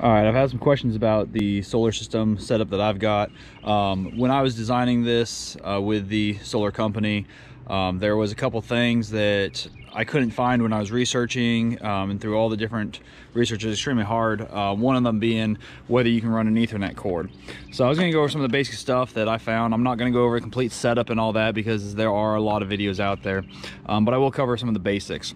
All right, I've had some questions about the solar system setup that I've got. Um, when I was designing this uh, with the solar company, um, there was a couple things that I couldn't find when I was researching um, and through all the different research is extremely hard. Uh, one of them being whether you can run an ethernet cord. So I was gonna go over some of the basic stuff that I found. I'm not gonna go over a complete setup and all that because there are a lot of videos out there, um, but I will cover some of the basics.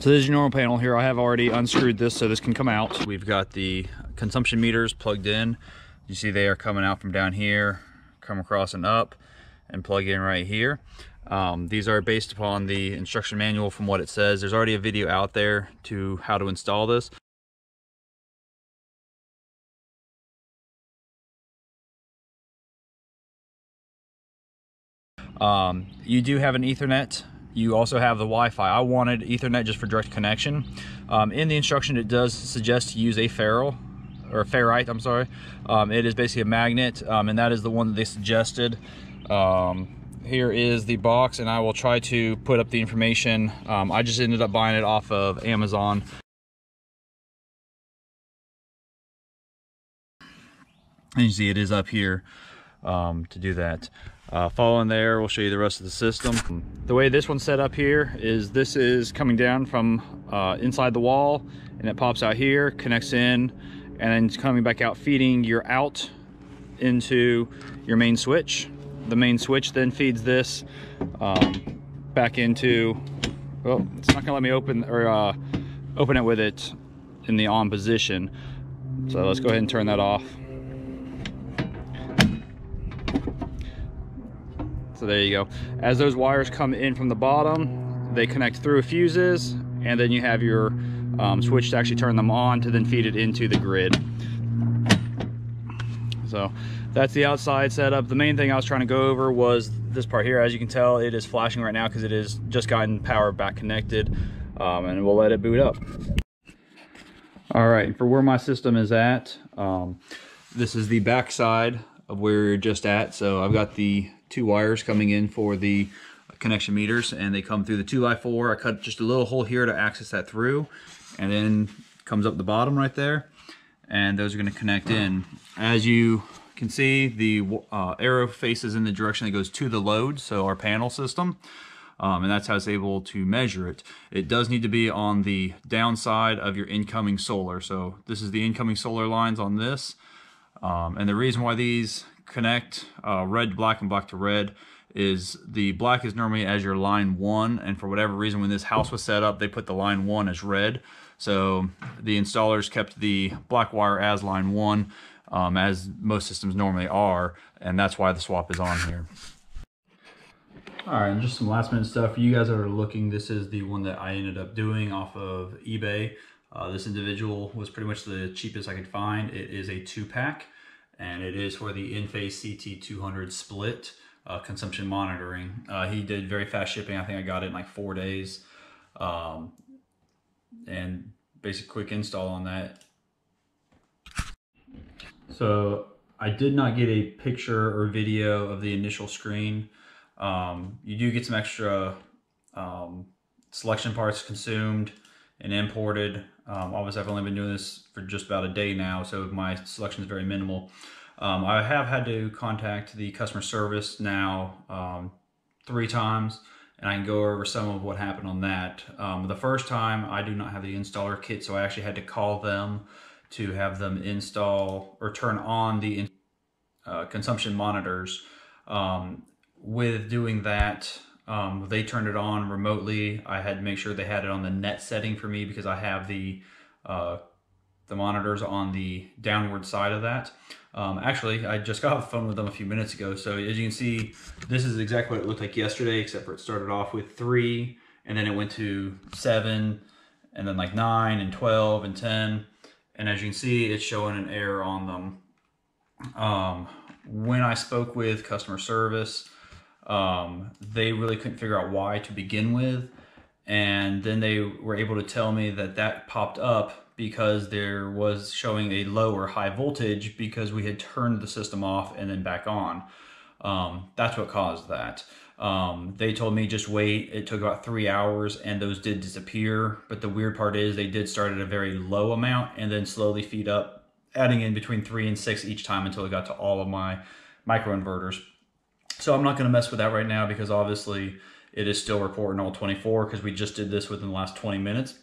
So this is your normal panel here. I have already unscrewed this so this can come out. We've got the consumption meters plugged in. You see they are coming out from down here, come across and up and plug in right here. Um, these are based upon the instruction manual from what it says. There's already a video out there to how to install this. Um, you do have an ethernet you also have the Wi-Fi. I wanted Ethernet just for direct connection. Um, in the instruction, it does suggest to use a ferrule or ferrite. I'm sorry. Um, it is basically a magnet, um, and that is the one that they suggested. Um, here is the box, and I will try to put up the information. Um, I just ended up buying it off of Amazon. And you see it is up here um, to do that. Uh, following there, we'll show you the rest of the system. The way this one's set up here is this is coming down from uh, inside the wall and it pops out here, connects in, and then it's coming back out, feeding your out into your main switch. The main switch then feeds this um, back into, well, it's not gonna let me open or uh, open it with it in the on position. So let's go ahead and turn that off. So there you go. As those wires come in from the bottom, they connect through fuses, and then you have your um, switch to actually turn them on to then feed it into the grid. So that's the outside setup. The main thing I was trying to go over was this part here. As you can tell, it is flashing right now because it is just gotten power back connected, um, and we'll let it boot up. All right, for where my system is at, um, this is the back side of where you're just at. So I've got the two wires coming in for the connection meters and they come through the 2x4. I cut just a little hole here to access that through and then comes up the bottom right there and those are going to connect in. As you can see the uh, arrow faces in the direction that goes to the load so our panel system um, and that's how it's able to measure it. It does need to be on the downside of your incoming solar. So this is the incoming solar lines on this. Um, and the reason why these connect uh, red to black and black to red is the black is normally as your line one and for whatever reason when this house was set up they put the line one as red. So the installers kept the black wire as line one um, as most systems normally are and that's why the swap is on here. All right and just some last minute stuff. For you guys are looking this is the one that i ended up doing off of ebay uh, this individual was pretty much the cheapest i could find it is a two pack and it is for the Enphase CT200 split uh, consumption monitoring. Uh, he did very fast shipping. I think I got it in like four days. Um, and basic quick install on that. So I did not get a picture or video of the initial screen. Um, you do get some extra um, selection parts consumed and imported. Um, obviously, I've only been doing this for just about a day now, so my selection is very minimal. Um, I have had to contact the customer service now um, three times, and I can go over some of what happened on that. Um, the first time, I do not have the installer kit, so I actually had to call them to have them install or turn on the uh, consumption monitors. Um, with doing that, um, they turned it on remotely. I had to make sure they had it on the net setting for me because I have the uh, the monitors on the downward side of that. Um, actually, I just got off the phone with them a few minutes ago. So as you can see, this is exactly what it looked like yesterday, except for it started off with three, and then it went to seven, and then like nine and 12 and 10. And as you can see, it's showing an error on them. Um, when I spoke with customer service, um, they really couldn't figure out why to begin with. And then they were able to tell me that that popped up because there was showing a low or high voltage because we had turned the system off and then back on. Um, that's what caused that. Um, they told me just wait. It took about three hours and those did disappear. But the weird part is they did start at a very low amount and then slowly feed up, adding in between three and six each time until it got to all of my microinverters. So I'm not going to mess with that right now because obviously it is still reporting all 24 because we just did this within the last 20 minutes.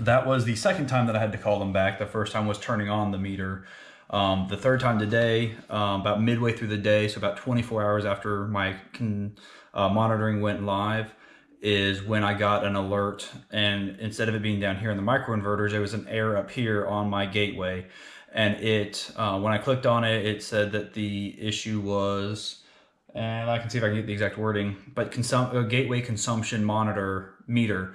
That was the second time that I had to call them back. The first time was turning on the meter. Um, the third time today, um, about midway through the day, so about 24 hours after my uh, monitoring went live, is when I got an alert. And instead of it being down here in the microinverters, it was an error up here on my gateway. And it, uh, when I clicked on it, it said that the issue was, and I can see if I can get the exact wording, but consum- a gateway consumption monitor meter.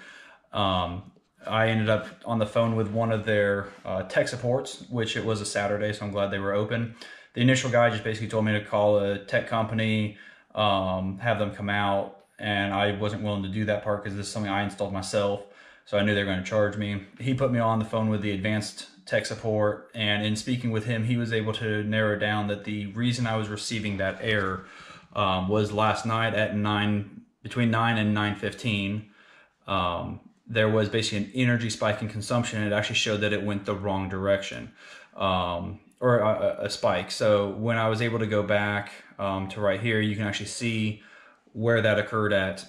Um, I ended up on the phone with one of their uh, tech supports, which it was a Saturday, so I'm glad they were open. The initial guy just basically told me to call a tech company, um, have them come out, and I wasn't willing to do that part because this is something I installed myself, so I knew they were going to charge me. He put me on the phone with the advanced tech support, and in speaking with him, he was able to narrow down that the reason I was receiving that error um, was last night at nine between nine and nine fifteen. Um, there was basically an energy spike in consumption. It actually showed that it went the wrong direction, um, or a, a, spike. So when I was able to go back um, to right here, you can actually see where that occurred at.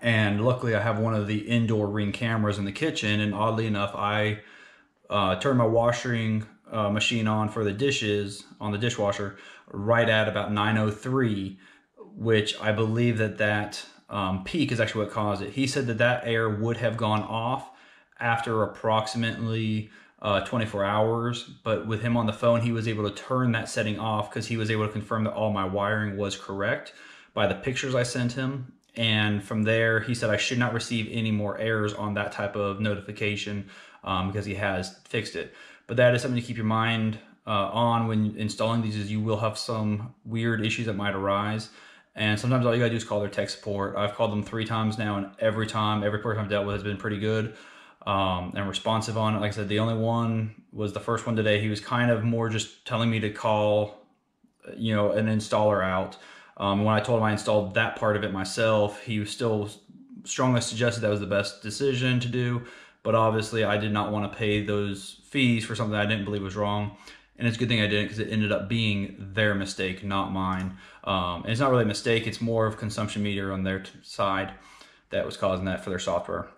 And luckily, I have one of the indoor ring cameras in the kitchen. And oddly enough, I uh, turned my washing uh, machine on for the dishes on the dishwasher right at about 903 which i believe that that um, peak is actually what caused it. He said that that air would have gone off after approximately uh, 24 hours, but with him on the phone, he was able to turn that setting off because he was able to confirm that all my wiring was correct by the pictures I sent him. And from there, he said I should not receive any more errors on that type of notification um, because he has fixed it. But that is something to keep your mind uh, on when installing these is you will have some weird issues that might arise. And sometimes all you gotta do is call their tech support. I've called them three times now, and every time, every person I've dealt with has been pretty good um, and responsive on it. Like I said, the only one was the first one today. He was kind of more just telling me to call, you know, an installer out. Um, when I told him I installed that part of it myself, he was still strongly suggested that was the best decision to do. But obviously, I did not want to pay those fees for something I didn't believe was wrong and it's a good thing I didn't because it ended up being their mistake, not mine. Um, and it's not really a mistake; it's more of consumption meter on their side that was causing that for their software.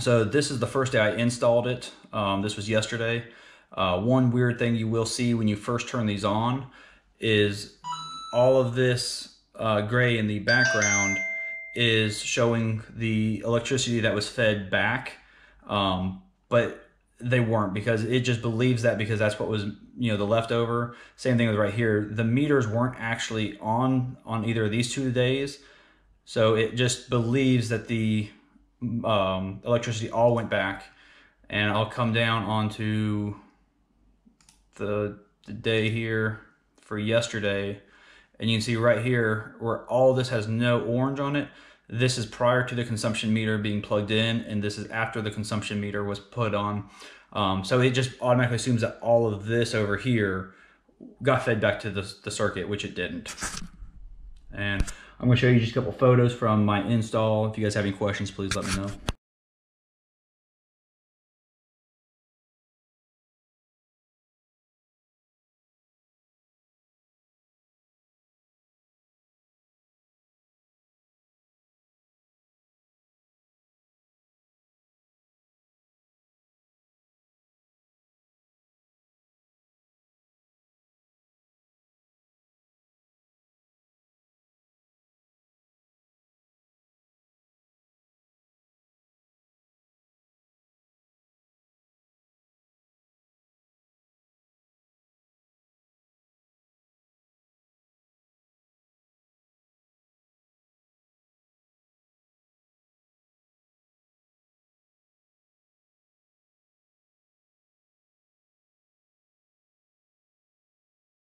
So this is the first day I installed it. Um, this was yesterday. Uh, one weird thing you will see when you first turn these on is all of this uh, gray in the background is showing the electricity that was fed back. Um, but they weren't because it just believes that because that's what was you know the leftover. Same thing with right here. The meters weren't actually on on either of these two days. So it just believes that the um, electricity all went back and I'll come down onto the, the day here for yesterday. And you can see right here where all this has no orange on it this is prior to the consumption meter being plugged in, and this is after the consumption meter was put on. Um, so it just automatically assumes that all of this over here got fed back to the, the circuit, which it didn't. And I'm gonna show you just a couple photos from my install. If you guys have any questions, please let me know.